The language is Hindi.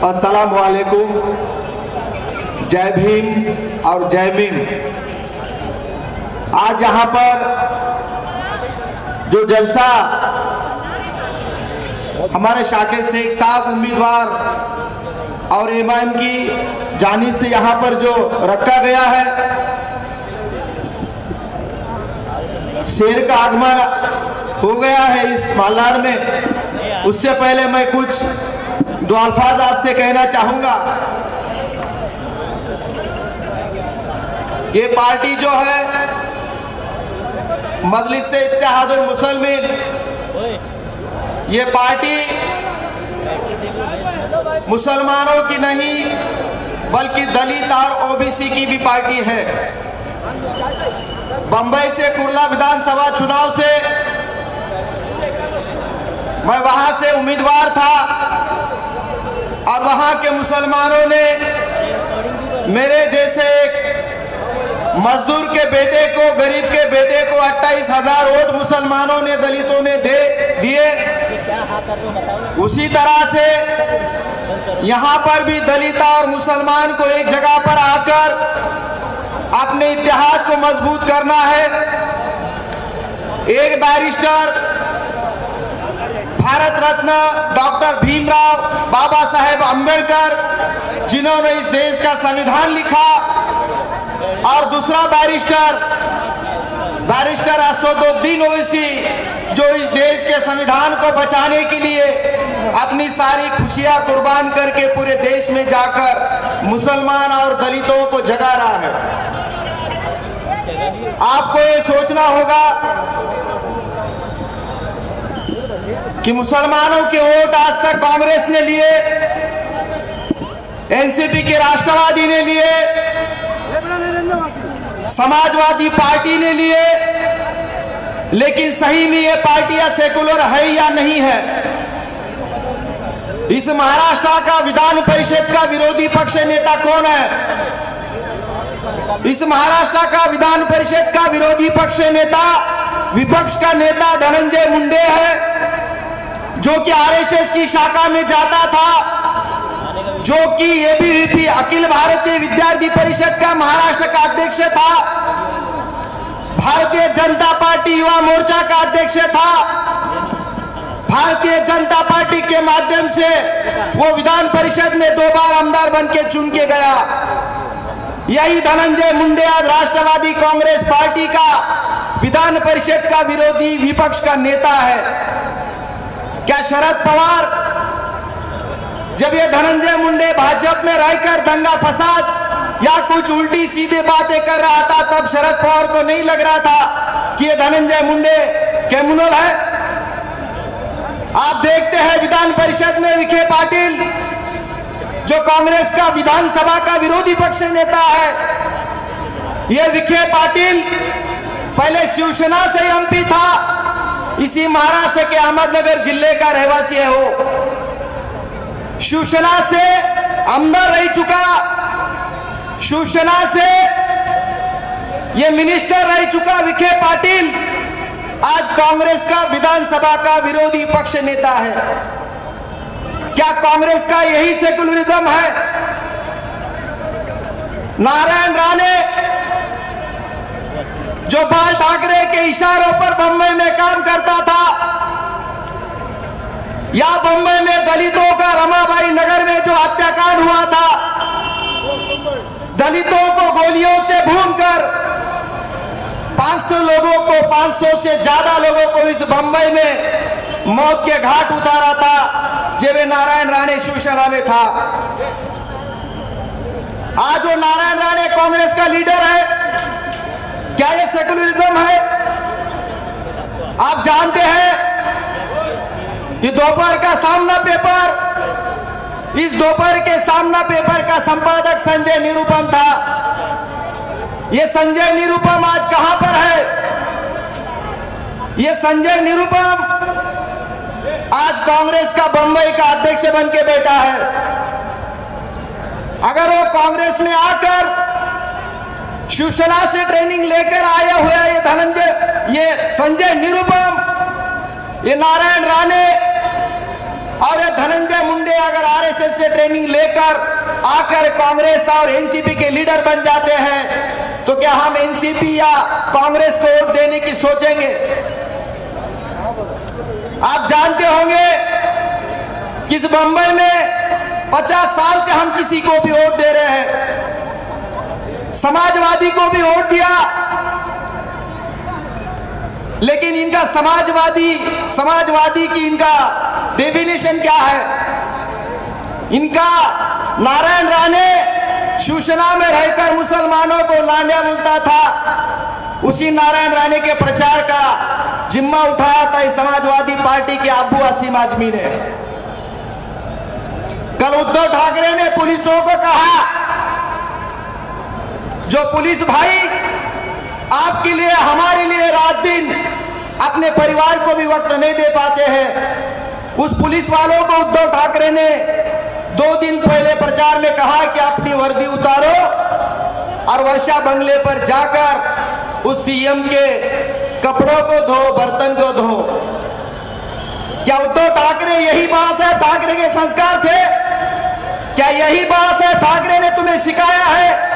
अस्सलाम वालेकुम जय भीम और जय भीम आज यहाँ पर जो जलसा हमारे शाकिर शेख साहब उम्मीदवार और इमाम की जानिब से यहाँ पर जो रखा गया है, शेर का आगमन हो गया है इस मालाड़ में। उससे पहले मैं कुछ दो अल्फाज आपसे कहना चाहूँगा। ये पार्टी जो है, मजलिस से इत्तेहादुल मुसलमिन, ये पार्टी मुसलमानों की नहीं, बल्कि दलित और ओबीसी की भी पार्टी है। बंबई से कुरला विधानसभा चुनाव से मैं वहाँ से उम्मीदवार था। और वहाँ के मुसलमानों ने मेरे जैसे एक मजदूर के बेटे को, गरीब के बेटे को अट्ठाईस हज़ार वोट मुसलमानों ने, दलितों ने दे दिए। उसी तरह से यहाँ पर भी दलित और मुसलमान को एक जगह पर आकर अपने इतिहाद को मज़बूत करना है। एक बैरिस्टर भारत रत्न डॉक्टर भीमराव बाबा साहेब अंबेडकर, जिन्होंने इस देश का संविधान लिखा। और दूसरा बैरिस्टर बैरिस्टर असदुद्दीन ओवैसी, जो इस देश के संविधान को बचाने के लिए अपनी सारी खुशियाँ कुर्बान करके पूरे देश में जाकर मुसलमान और दलितों को जगा रहा है। आपको ये सोचना होगा कि मुसलमानों के वोट आज तक कांग्रेस ने लिए, एनसीपी के राष्ट्रवादी ने लिए, समाजवादी पार्टी ने लिए, लेकिन सही में ये पार्टियाँ सेकुलर है या नहीं है? इस महाराष्ट्र का विधान परिषद का विरोधी पक्ष नेता कौन है? इस महाराष्ट्र का विधान परिषद का विरोधी पक्ष नेता, विपक्ष का नेता धनंजय मुंडे है। जो कि आरएसएस की शाखा में जाता था, जो कि एबीवीपी अखिल भारतीय विद्यार्थी परिषद का महाराष्ट्र का अध्यक्ष था, भारतीय जनता पार्टी युवा मोर्चा का अध्यक्ष था, भारतीय जनता पार्टी के माध्यम से वो विधान परिषद में दो बार आमदार बन के चुन के गया। यही धनंजय मुंडे आज राष्ट्रवादी कांग्रेस पार्टी का विधान परिषद का विरोधी विपक्ष का नेता है। शरद पवार। जब ये धनंजय मुंडे भाजपा में रहकर दंगा फसाद या कुछ उल्टी सीधे बातें कर रहा था, तब शरद पवार को नहीं लग रहा था कि ये धनंजय मुंडे क्रिमिनल है। आप देखते हैं विधान परिषद में विखे पाटिल, जो कांग्रेस का विधानसभा का विरोधी पक्ष नेता है। ये विखे पाटिल, पहले शिवसेना से एमपी था इसी महाराष्ट्र के अहमदनगर ज़िले का रहवासी है वो। शिवसेना से आमदार रह चुका। शिवसेना से ये मिनिस्टर रह चुका विखे पाटिल। आज कांग्रेस का विधानसभा का विरोधी पक्ष नेता है। क्या कांग्रेस का यही सेकुलरिज्म है? नारायण राणे जो बाल ठाकरे के इशारों पर बम्बई में काम करता था, या बम्बई में दलितों का रमाबाई नगर में जो हत्याकांड हुआ था, दलितों को गोलियों से भूनकर 500 लोगों को 500 से ज़्यादा लोगों को इस बंबई में मौत के घाट उतारा था जब नारायण राणे शिवसेना में था। आज वो नारायण राणे कांग्रेस का लीडर है। सेकुलरिज्म है। आप जानते हैं ये दोपहर का सामना पेपर, इस दोपहर के सामना पेपर का संपादक संजय निरुपम था। ये संजय निरुपम आज कहाँ पर है? ये संजय निरुपम आज कांग्रेस का बंबई का अध्यक्ष बन के बैठा है। अगर वो कांग्रेस में आकर शिवसेना से ट्रेनिंग लेकर आया हुआ ये धनंजय। ये संजय निरुपम, ये नारायण राणे और ये धनंजय मुंडे अगर आरएसएस से ट्रेनिंग लेकर आकर कांग्रेस और एनसीपी के लीडर बन जाते हैं तो क्या हम एनसीपी या कांग्रेस को वोट देने की सोचेंगे? आप जानते होंगे किस बंबई में 50 साल से हम किसी को भी वोट दे रहे हैं। समाजवादी को भी वोट दिया। लेकिन इनका समाजवादी समाजवादी की इनका डेफिनेशन क्या है? इनका नारायण राणे शिवसेना में रहकर मुसलमानों को लांडिया बोलता था। उसी नारायण राणे के प्रचार का जिम्मा उठाया था इस समाजवादी पार्टी के अबू असीम आजमी ने। कल उद्धव ठाकरे ने पुलिसों को कहा जो पुलिस भाई आपके लिए, हमारे लिए रात दिन अपने परिवार को भी वक्त नहीं दे पाते हैं। उस पुलिस वालों को उद्धव ठाकरे ने दो दिन पहले प्रचार में कहा कि अपनी वर्दी उतारो और वर्षा बंगले पर जाकर उस सीएम के कपड़ों को धो, बर्तन को धो। क्या उद्धव ठाकरे यही बात साहब ठाकरे के संस्कार थे? क्या यही बात साहब ठाकरे ने तुम्हें सिखाया है